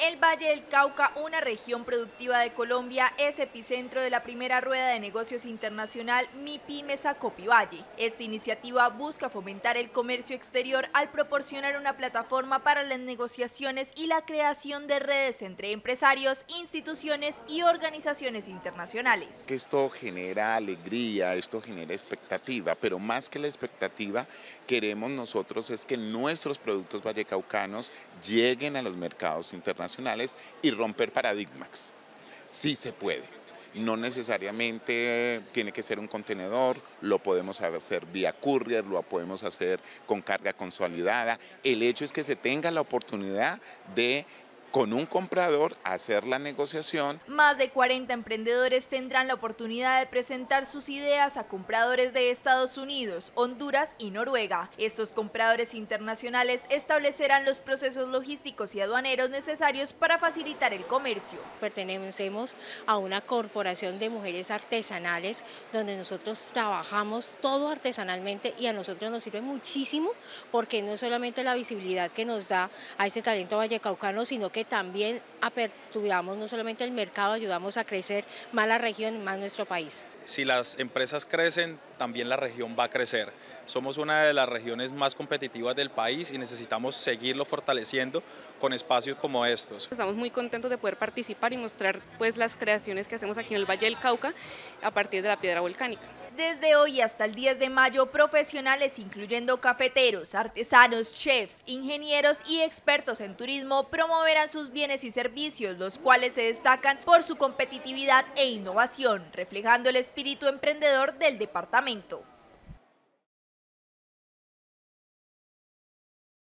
El Valle del Cauca, una región productiva de Colombia, es epicentro de la primera rueda de negocios internacional MIPIMESA Valle. Esta iniciativa busca fomentar el comercio exterior al proporcionar una plataforma para las negociaciones y la creación de redes entre empresarios, instituciones y organizaciones internacionales. Esto genera alegría, esto genera expectativa, pero más que la expectativa, queremos nosotros es que nuestros productos vallecaucanos lleguen a los mercados internacionales y romper paradigmas. Sí se puede. No necesariamente tiene que ser un contenedor, lo podemos hacer vía courier, lo podemos hacer con carga consolidada. El hecho es que se tenga la oportunidad de con un comprador hacer la negociación. Más de 40 emprendedores tendrán la oportunidad de presentar sus ideas a compradores de Estados Unidos, Honduras y Noruega. Estos compradores internacionales establecerán los procesos logísticos y aduaneros necesarios para facilitar el comercio. Pertenecemos a una corporación de mujeres artesanales donde nosotros trabajamos todo artesanalmente y a nosotros nos sirve muchísimo porque no es solamente la visibilidad que nos da a ese talento vallecaucano, sino que también aperturamos no solamente el mercado, ayudamos a crecer más la región, más nuestro país. Si las empresas crecen, también la región va a crecer. Somos una de las regiones más competitivas del país y necesitamos seguirlo fortaleciendo con espacios como estos. Estamos muy contentos de poder participar y mostrar pues, las creaciones que hacemos aquí en el Valle del Cauca a partir de la piedra volcánica. Desde hoy hasta el 10 de mayo, profesionales incluyendo cafeteros, artesanos, chefs, ingenieros y expertos en turismo promoverán sus bienes y servicios, los cuales se destacan por su competitividad e innovación, reflejando el espíritu emprendedor del departamento. aumentou.